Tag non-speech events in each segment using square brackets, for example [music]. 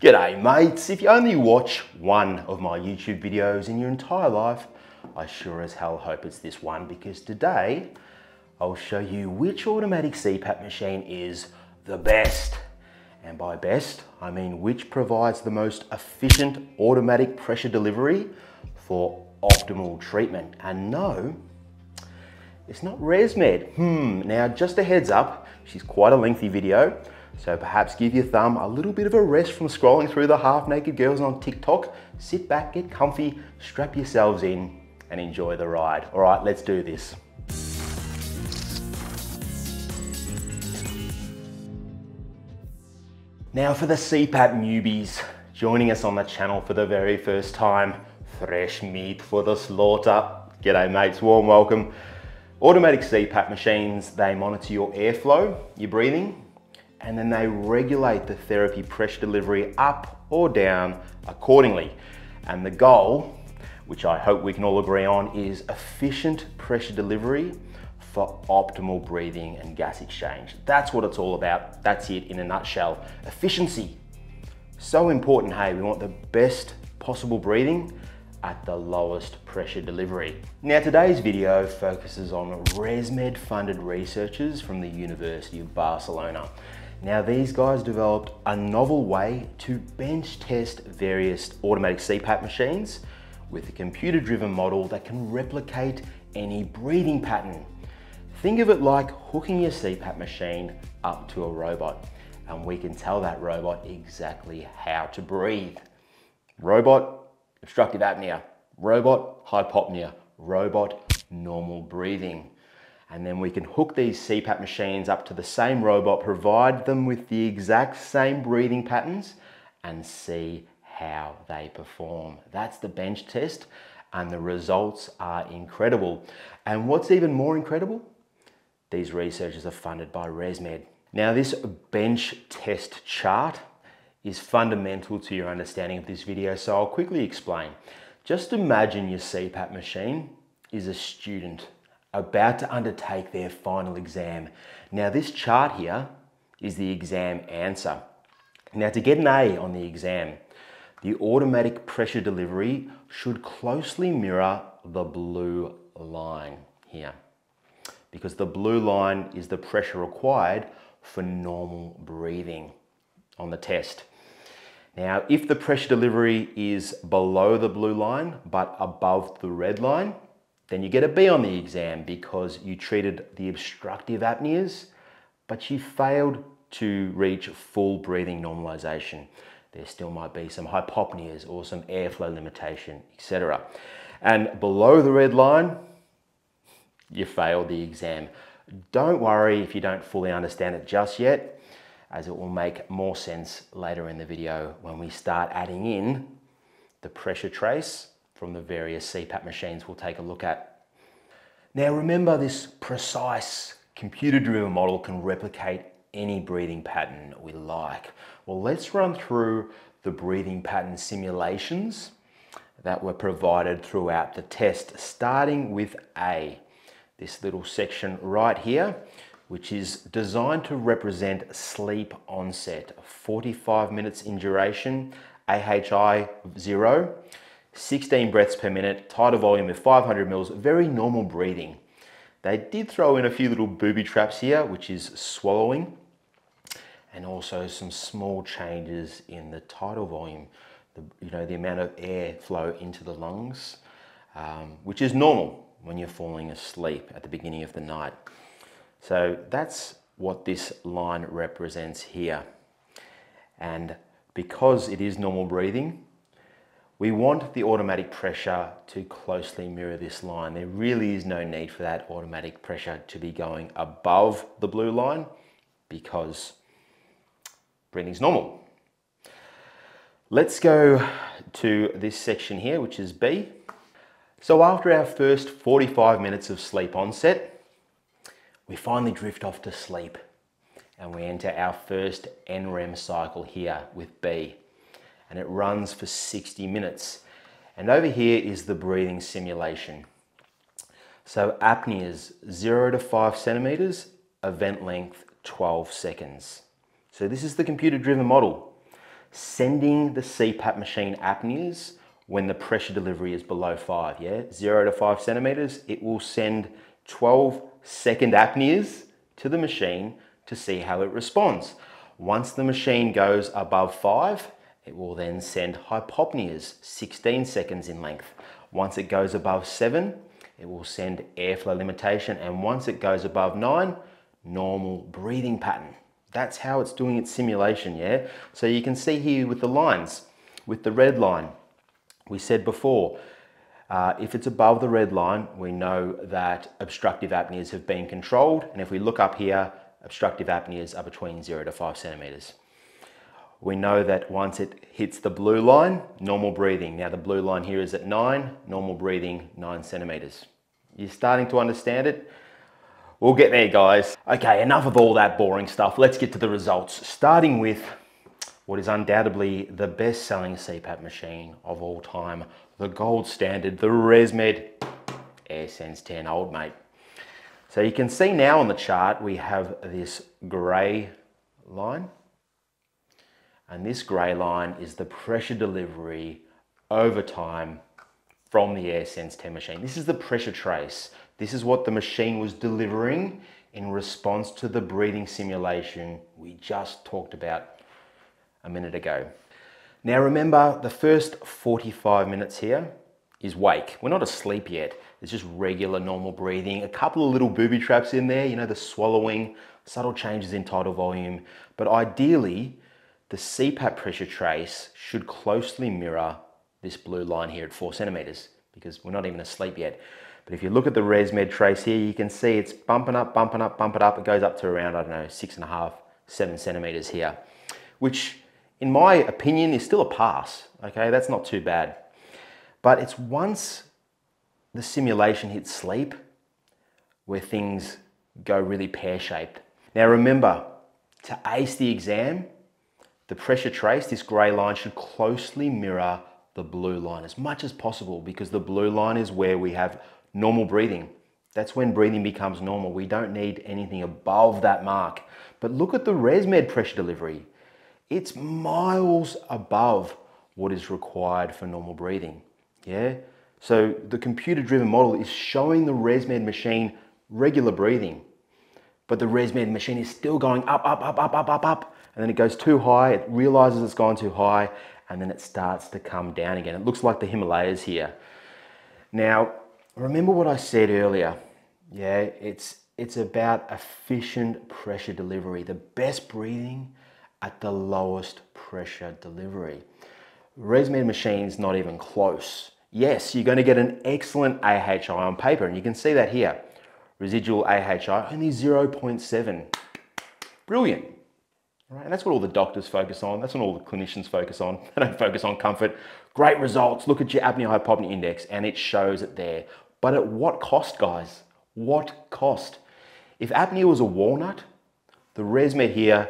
G'day mates, if you only watch one of my YouTube videos in your entire life, I sure as hell hope it's this one because today I'll show you which automatic CPAP machine is the best. And by best, I mean which provides the most efficient automatic pressure delivery for optimal treatment. And no, it's not ResMed. Hmm, now just a heads up, she's quite a lengthy video, so perhaps give your thumb a little bit of a rest from scrolling through the half-naked girls on TikTok. Sit back, get comfy, strap yourselves in, and enjoy the ride. All right, let's do this. Now for the CPAP newbies joining us on the channel for the very first time, fresh meat for the slaughter. G'day mates, warm welcome. Automatic CPAP machines, they monitor your airflow, your breathing, and then they regulate the therapy pressure delivery up or down accordingly. And the goal, which I hope we can all agree on, is efficient pressure delivery for optimal breathing and gas exchange. That's what it's all about. That's it in a nutshell. Efficiency. So important, hey, we want the best possible breathing at the lowest pressure delivery. Now today's video focuses on ResMed funded researchers from the University of Barcelona. Now these guys developed a novel way to bench test various automatic CPAP machines with a computer driven model that can replicate any breathing pattern. Think of it like hooking your CPAP machine up to a robot and we can tell that robot exactly how to breathe. Robot, obstructive apnea, robot, hypopnea, robot, normal breathing. And then we can hook these CPAP machines up to the same robot, provide them with the exact same breathing patterns and see how they perform. That's the bench test and the results are incredible. And what's even more incredible? These researchers are funded by ResMed. Now this bench test chart is fundamental to your understanding of this video, so I'll quickly explain. Just imagine your CPAP machine is a student about to undertake their final exam. Now this chart here is the exam answer. Now to get an A on the exam, the automatic pressure delivery should closely mirror the blue line here because the blue line is the pressure required for normal breathing on the test. Now, if the pressure delivery is below the blue line but above the red line, then you get a B on the exam because you treated the obstructive apneas, but you failed to reach full breathing normalization. There still might be some hypopneas or some airflow limitation, etc. And below the red line, you failed the exam. Don't worry if you don't fully understand it just yet, as it will make more sense later in the video when we start adding in the pressure trace from the various CPAP machines we'll take a look at. Now remember this precise computer-driven model can replicate any breathing pattern we like. Well, let's run through the breathing pattern simulations that were provided throughout the test, starting with A this little section right here, which is designed to represent sleep onset, 45 minutes in duration, AHI zero, 16 breaths per minute, tidal volume of 500 mils, very normal breathing. They did throw in a few little booby traps here, which is swallowing, and also some small changes in the tidal volume, the, you know, the amount of air flow into the lungs, um, which is normal when you're falling asleep at the beginning of the night. So that's what this line represents here. And because it is normal breathing, we want the automatic pressure to closely mirror this line. There really is no need for that automatic pressure to be going above the blue line because breathing is normal. Let's go to this section here, which is B. So after our first 45 minutes of sleep onset, we finally drift off to sleep and we enter our first NREM cycle here with B and it runs for 60 minutes. And over here is the breathing simulation. So apneas 0 to 5 centimeters, event length 12 seconds. So this is the computer driven model. sending the CPAP machine apneas when the pressure delivery is below five, yeah? Zero to five centimeters, it will send 12 second apneas to the machine to see how it responds. Once the machine goes above five, it will then send hypopneas, 16 seconds in length. Once it goes above seven, it will send airflow limitation. And once it goes above nine, normal breathing pattern. That's how it's doing its simulation, yeah? So you can see here with the lines, with the red line, we said before, uh, if it's above the red line, we know that obstructive apneas have been controlled. And if we look up here, obstructive apneas are between zero to five centimeters. We know that once it hits the blue line, normal breathing. Now the blue line here is at nine, normal breathing, nine centimeters. You're starting to understand it? We'll get there, guys. Okay, enough of all that boring stuff. Let's get to the results. Starting with what is undoubtedly the best-selling CPAP machine of all time, the gold standard, the ResMed AirSense 10 Old Mate. So you can see now on the chart, we have this gray line. And this gray line is the pressure delivery over time from the AirSense 10 machine. This is the pressure trace. This is what the machine was delivering in response to the breathing simulation we just talked about a minute ago. Now remember, the first 45 minutes here is wake. We're not asleep yet. It's just regular normal breathing. A couple of little booby traps in there, you know, the swallowing, subtle changes in tidal volume. But ideally, the CPAP pressure trace should closely mirror this blue line here at four centimeters because we're not even asleep yet. But if you look at the ResMed trace here, you can see it's bumping up, bumping up, bumping up. It goes up to around, I don't know, six and a half, seven centimeters here, which in my opinion is still a pass. Okay, that's not too bad. But it's once the simulation hits sleep where things go really pear-shaped. Now remember, to ace the exam, the pressure trace, this gray line, should closely mirror the blue line as much as possible because the blue line is where we have normal breathing. That's when breathing becomes normal. We don't need anything above that mark. But look at the ResMed pressure delivery. It's miles above what is required for normal breathing. Yeah? So the computer driven model is showing the ResMed machine regular breathing. But the ResMed machine is still going up, up, up, up, up, up, up. And then it goes too high, it realizes it's gone too high, and then it starts to come down again. It looks like the Himalayas here. Now, remember what I said earlier. Yeah, it's it's about efficient pressure delivery, the best breathing at the lowest pressure delivery. ResMed machine's not even close. Yes, you're going to get an excellent AHI on paper, and you can see that here. Residual AHI only 0.7. Brilliant. Right, and that's what all the doctors focus on. That's what all the clinicians focus on. [laughs] They don't focus on comfort. Great results. Look at your apnea hypopnea index, and it shows it there. But at what cost, guys? What cost? If apnea was a walnut, the ResMed here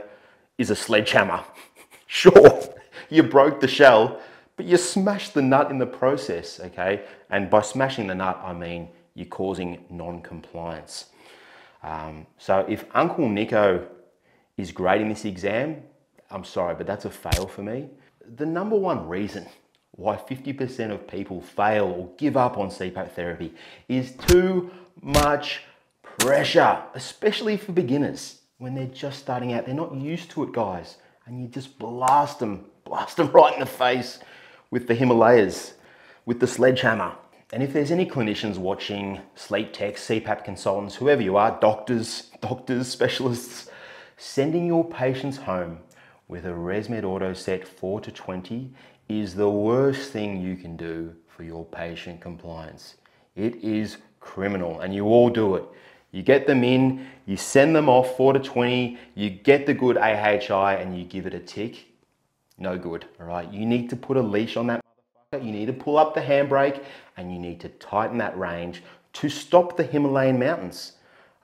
is a sledgehammer. [laughs] sure, you broke the shell, but you smashed the nut in the process, okay? And by smashing the nut, I mean you're causing non-compliance. Um, so if Uncle Nico is grading this exam, I'm sorry, but that's a fail for me. The number one reason why 50% of people fail or give up on CPAP therapy is too much pressure, especially for beginners when they're just starting out. They're not used to it, guys. And you just blast them, blast them [laughs] right in the face with the Himalayas, with the sledgehammer. And if there's any clinicians watching, sleep techs, CPAP consultants, whoever you are, doctors, [laughs] doctors, specialists, Sending your patients home with a ResMed Auto Set 4 to 20 is the worst thing you can do for your patient compliance. It is criminal and you all do it. You get them in, you send them off 4 to 20, you get the good AHI and you give it a tick. No good, all right? You need to put a leash on that motherfucker. You need to pull up the handbrake and you need to tighten that range to stop the Himalayan mountains,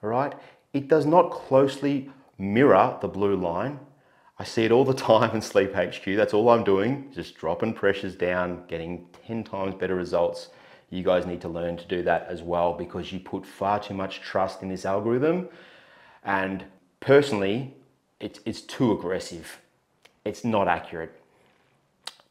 all right? It does not closely mirror the blue line. I see it all the [laughs] time in Sleep HQ. That's all I'm doing, just dropping pressures down, getting 10 times better results. You guys need to learn to do that as well because you put far too much trust in this algorithm. And personally, it's, it's too aggressive. It's not accurate.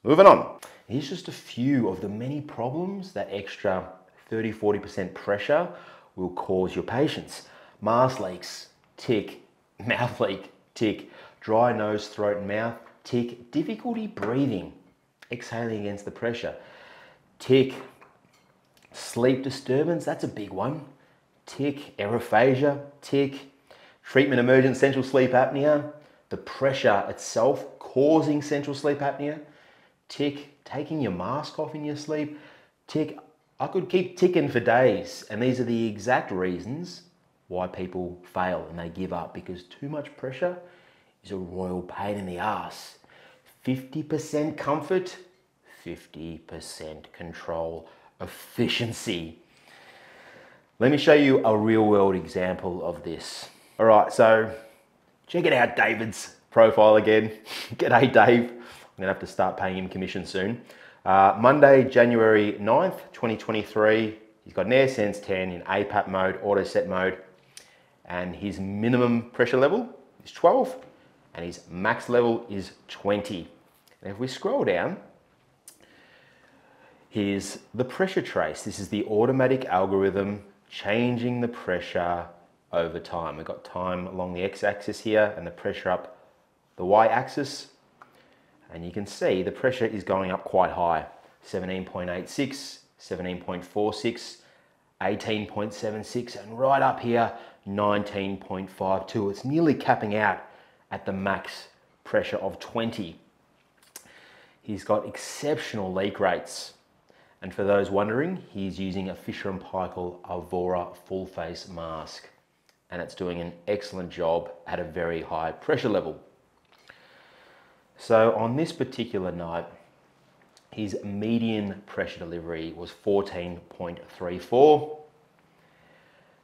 Moving on. Here's just a few of the many problems that extra 30 40% pressure will cause your patients. Mask leaks, tick, [laughs] mouth leak, tick, dry nose, throat, and mouth, tick, difficulty breathing, exhaling against the pressure, tick, sleep disturbance, that's a big one, tick, aerophagia, tick, treatment emergent central sleep apnea, the pressure itself causing central sleep apnea, tick, taking your mask off in your sleep, tick. I could keep ticking for days, and these are the exact reasons why people fail and they give up because too much pressure is a royal pain in the ass. 50% comfort, 50% control, efficiency. Let me show you a real world example of this. All right, so check it out, David's profile again. [laughs] G'day, Dave. I'm gonna have to start paying him commission soon. Uh, Monday, January 9th, 2023. He's got an AirSense 10 in APAP mode, auto set mode, and his minimum pressure level is 12, and his max level is 20. And if we scroll down, here's the pressure trace. This is the automatic algorithm changing the pressure over time. We've got time along the x-axis here and the pressure up the y-axis. And you can see the pressure is going up quite high. 17.86, 17.46, 18.76, and right up here, 19.52. It's nearly capping out at the max pressure of 20. He's got exceptional leak rates. And for those wondering, he's using a Fisher & Paykel Evora full face mask. And it's doing an excellent job at a very high pressure level. So on this particular night, his median pressure delivery was 14.34.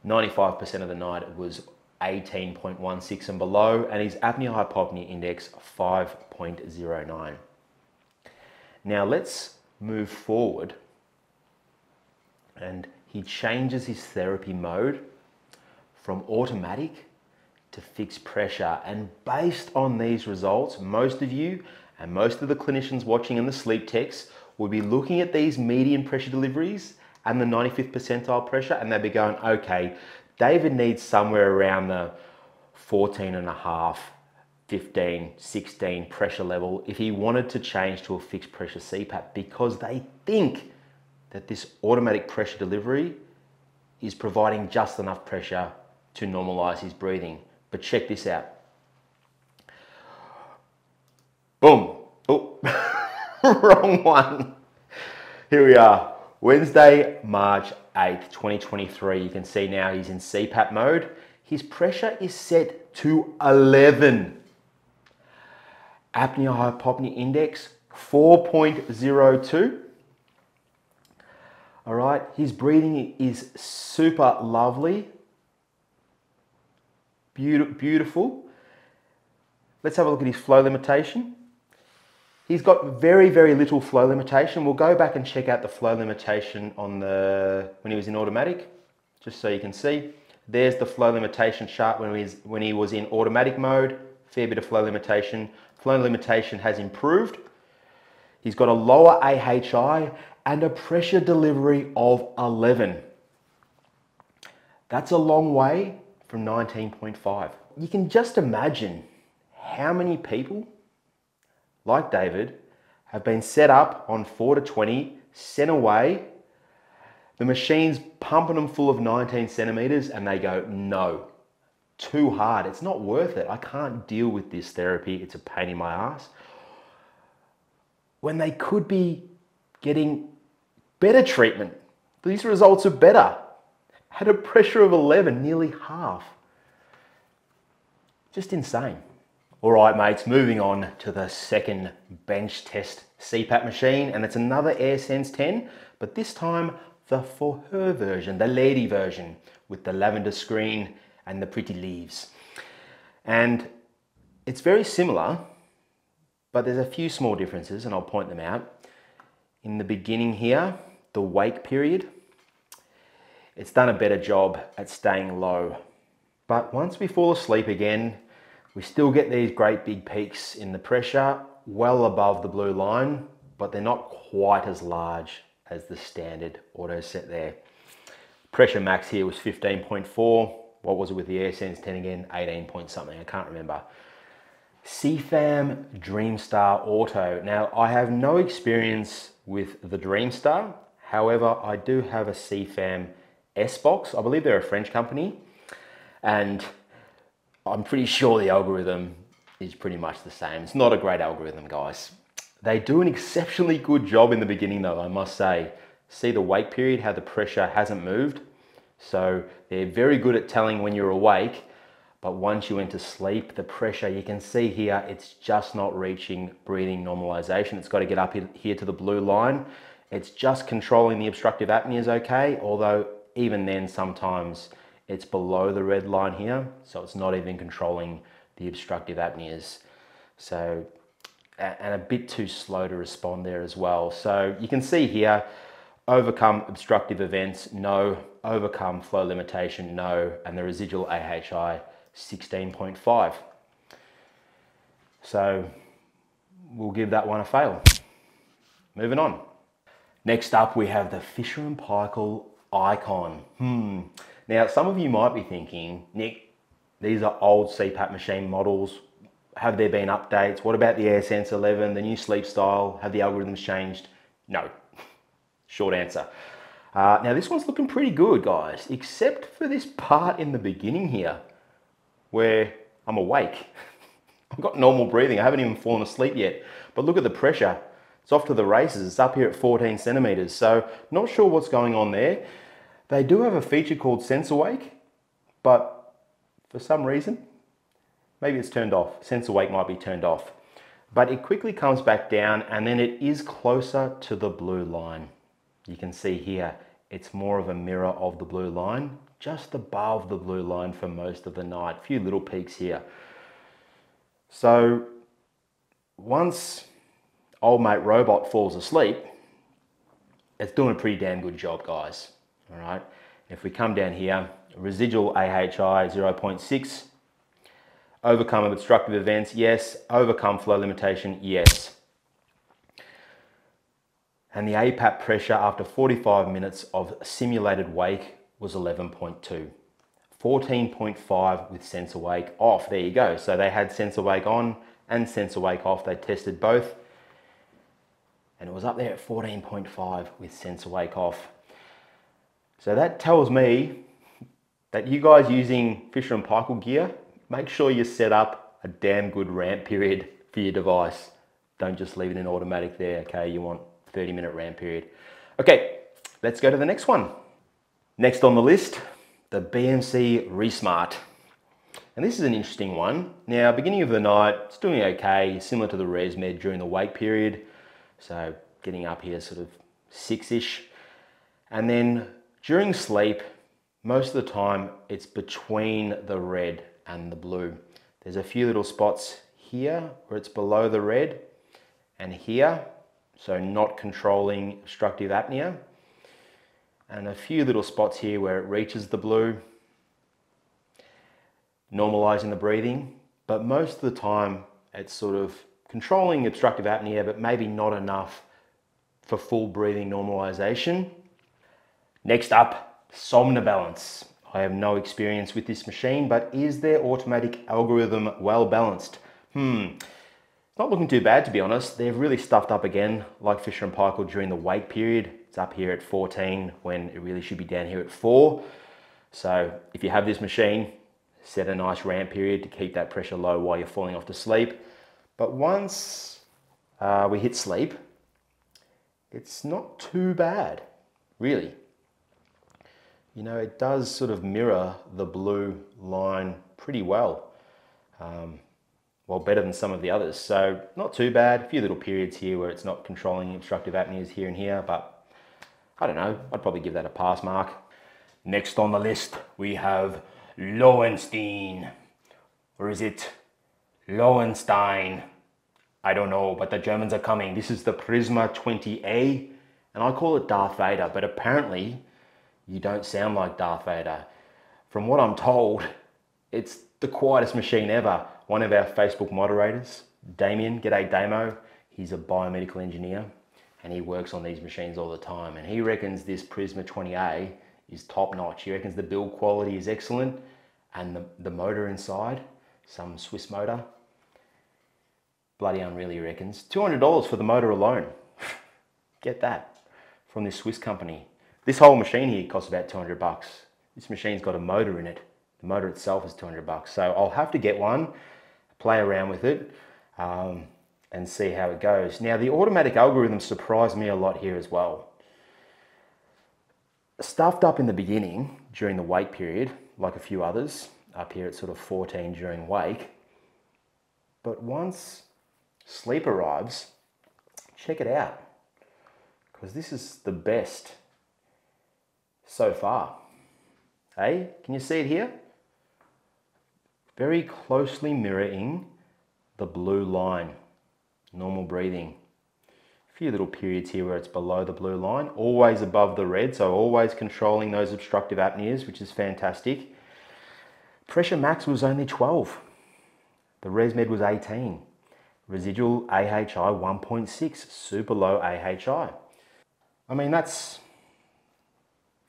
95% of the night it was 18.16 and below, and his apnea hypopnea index 5.09. Now let's move forward and he changes his therapy mode from automatic to fixed pressure. And based on these results, most of you and most of the clinicians watching in the sleep techs will be looking at these median pressure deliveries and the 95th percentile pressure and they'd be going, okay, David needs somewhere around the 14 and a half 15, 16 pressure level if he wanted to change to a fixed pressure CPAP because they think that this automatic pressure delivery is providing just enough pressure to normalize his breathing. But check this out. Boom. Oh, [laughs] wrong one. Here we are. Wednesday, March 8th, 2023. You can see now he's in CPAP mode. His pressure is set to 11 apnea hypopnea index 4.02. All right, his breathing is super lovely, beautiful. Let's have a look at his flow limitation. He's got very, very little flow limitation. We'll go back and check out the flow limitation on the when he was in automatic, just so you can see. There's the flow limitation chart when he was, when he was in automatic mode. Fair bit of flow limitation. Flow limitation has improved. He's got a lower AHI and a pressure delivery of 11. That's a long way from 19.5. You can just imagine how many people, like David, have been set up on 4 to 20, sent away, the machine's pumping them full of 19 centimeters, and they go, no, too hard. It's not worth it. I can't deal with this therapy. It's a pain in my ass. When they could be getting better treatment. These results are better. Had a pressure of 11, nearly half. Just insane. All right, mates, moving on to the second bench test CPAP machine, and it's another AirSense 10, but this time the for her version, the lady version, with the lavender screen and the pretty leaves. And it's very similar, but there's a few small differences and I'll point them out. In the beginning here, the wake period, it's done a better job at staying low. But once we fall asleep again, we still get these great big peaks in the pressure, well above the blue line, but they're not quite as large as the standard auto set there. Pressure max here was 15.4. What was it with the AirSense 10 again? 18 point something, I can't remember. SEFAM Dreamstar Auto. Now, I have no experience with the Dreamstar. However, I do have a SEFAM S-Box. I believe they're a French company. And I'm pretty sure the algorithm is pretty much the same. It's not a great algorithm, guys. They do an exceptionally good job in the beginning though, I must say. See the wake period, how the pressure hasn't moved. So they're very good at telling when you're awake, but once you enter sleep, the pressure, you can see here, it's just not reaching breathing normalization. It's got to get up here to the blue line. It's just controlling the obstructive apnea is okay, although even then sometimes it's below the red line here, so it's not even controlling the obstructive apneas. So, and a bit too slow to respond there as well. So you can see here, overcome obstructive events, no. Overcome flow limitation, no. And the residual AHI, 16.5. So we'll give that one a fail. Moving on. Next up, we have the Fisher & Paykel Icon. Hmm. Now, some of you might be thinking, Nick, these are old CPAP machine models. Have there been updates? What about the AirSense 11, the new sleep style? Have the algorithms changed? No. [laughs] Short answer. Uh, now, this one's looking pretty good, guys, except for this part in the beginning here where I'm awake. [laughs] I've got normal breathing. I haven't even fallen asleep yet. But look at the pressure. It's off to the races. It's up here at 14 centimeters. So not sure what's going on there. They do have a feature called SensAwake, but for some reason, maybe it's turned off. SensAwake might be turned off. But it quickly comes back down and then it is closer to the blue line. You can see here, it's more of a mirror of the blue line, just above the blue line for most of the night. A few little peaks here. So once old mate robot falls asleep, it's doing a pretty damn good job, guys all right? If we come down here, residual AHI 0.6, overcome obstructive events, yes. Overcome flow limitation, yes. And the APAP pressure after 45 minutes of simulated wake was 11.2. 14.5 with SensAwake off. There you go. So they had SensAwake on and SensAwake off. They tested both. And it was up there at 14.5 with SensAwake off. So that tells me that you guys using Fisher and Paykel gear, make sure you set up a damn good ramp period for your device. Don't just leave it in automatic there, okay? You want 30 minute ramp period. Okay, let's go to the next one. Next on the list, the BMC Resmart. And this is an interesting one. Now, beginning of the night, it's doing okay, similar to the ResMed during the wake period. So getting up here sort of six-ish. And then during sleep, most of the time it's between the red and the blue. There's a few little spots here where it's below the red and here, so not controlling obstructive apnea. And a few little spots here where it reaches the blue, normalizing the breathing. But most of the time it's sort of controlling obstructive apnea, but maybe not enough for full breathing normalization. Next up, Somnobalance. I have no experience with this machine, but is their automatic algorithm well balanced? Hmm, not looking too bad to be honest. They've really stuffed up again, like Fisher and Paykel during the wake period. It's up here at 14 when it really should be down here at 4. So if you have this machine, set a nice ramp period to keep that pressure low while you're falling off to sleep. But once uh, we hit sleep, it's not too bad, really you know, it does sort of mirror the blue line pretty well. Um, well, better than some of the others. So not too bad. A few little periods here where it's not controlling obstructive apneas here and here, but I don't know. I'd probably give that a pass mark. Next on the list, we have Lowenstein. Or is it Lowenstein? I don't know, but the Germans are coming. This is the Prisma 20A, and I call it Darth Vader, but apparently you don't sound like Darth Vader. From what I'm told, it's the quietest machine ever. One of our Facebook moderators, Damien, g'day Damo, he's a biomedical engineer. and he works on these machines all the time. And he reckons this Prisma 20A is top notch. He reckons the build quality is excellent and the, the motor inside, some Swiss motor, bloody unreal he reckons. $200 for the motor alone. [laughs] Get that from this Swiss company. This whole machine here costs about 200 bucks. This machine's got a motor in it. The motor itself is 200 bucks. So I'll have to get one, play around with it, um, and see how it goes. Now the automatic algorithm surprised me a lot here as well. Stuffed up in the beginning during the wake period, like a few others, up here at sort of 14 during wake. But once sleep arrives, check it out, because this is the best so far. Hey, can you see it here? Very closely mirroring the blue line, normal breathing. A few little periods here where it's below the blue line, always above the red, so always controlling those obstructive apneas, which is fantastic. Pressure max was only 12. The ResMed was 18. Residual AHI 1.6, super low AHI. I mean, that's,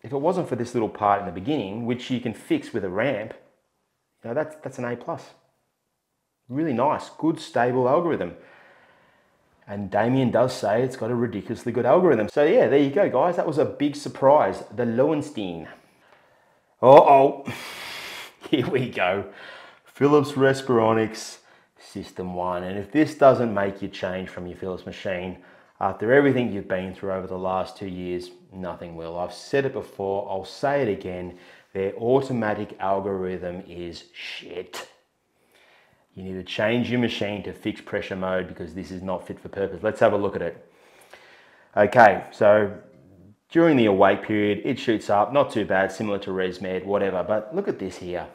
if it wasn't for this little part in the beginning, which you can fix with a ramp, you know, that's, that's an A+. plus. Really nice, good, stable algorithm. And Damien does say it's got a ridiculously good algorithm. So yeah, there you go, guys. That was a big surprise. The Lowenstein. Uh-oh. [laughs] Here we go. Philips Respironics System 1. And if this doesn't make you change from your Philips machine, after everything you've been through over the last two years, nothing will. I've said it before, I'll say it again. Their automatic algorithm is shit. You need to change your machine to fixed pressure mode because this is not fit for purpose. Let's have a look at it. Okay, so during the awake period, it shoots up, not too bad, similar to ResMed, whatever, but look at this here.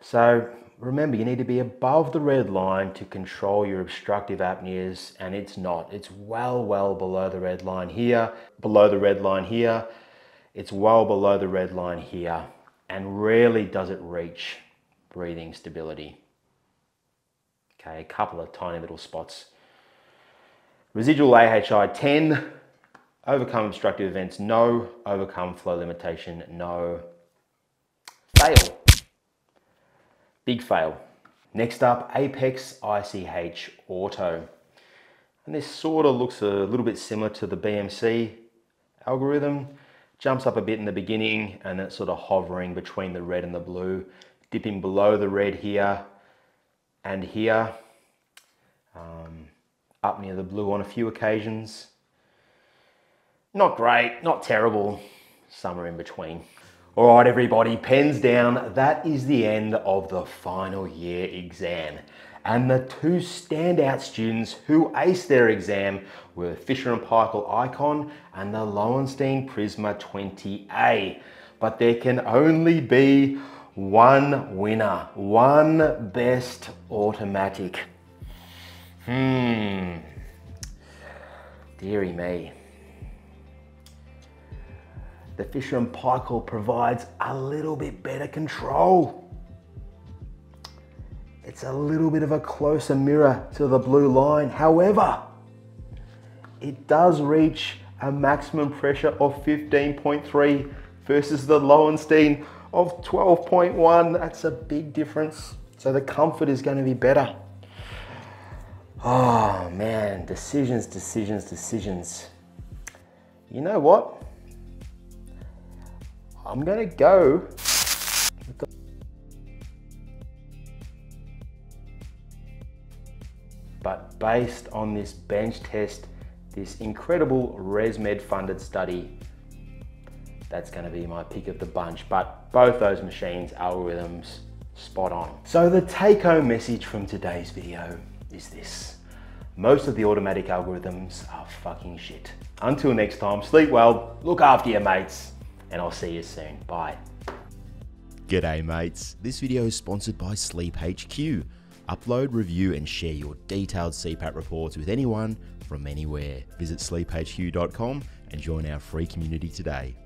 So remember, you need to be above the red line to control your obstructive apneas, and it's not. It's well, well below the red line here, below the red line here. It's well below the red line here, and rarely does it reach breathing stability. Okay, a couple of tiny little spots. Residual AHI 10, overcome obstructive events, no. Overcome flow limitation, no. Fail. Big fail. Next up, Apex ICH Auto. And this sort of looks a little bit similar to the BMC algorithm. Jumps up a bit in the beginning and it's sort of hovering between the red and the blue dipping below the red here and here, um, up near the blue on a few occasions. Not great, not terrible, somewhere in between. All right, everybody, pens down. That is the end of the final year exam. And the two standout students who aced their exam were Fisher & Paykel Icon and the Lowenstein Prisma 20A. But there can only be one winner, one best automatic. Hmm. Deary me. The Fisher and Paykel provides a little bit better control. It's a little bit of a closer mirror to the blue line. However, it does reach a maximum pressure of 15.3 versus the Lowenstein of 12.1. That's a big difference. So the comfort is going to be better. Oh man, decisions, decisions, decisions. You know what? I'm to go but based on this bench test, this incredible ResMed funded study, that's to be my pick of the bunch. But both those machines, algorithms, spot on. So the take home message from today's video is this. Most of the automatic algorithms are fucking shit. Until next time, sleep well, look after your mates, and I'll see you soon. Bye. G'day mates, this video is sponsored by Sleep HQ. Upload, review and share your detailed CPAP reports with anyone from anywhere. Visit sleephq.com and join our free community today.